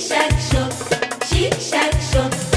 shack, shook. Shake, shack, shook.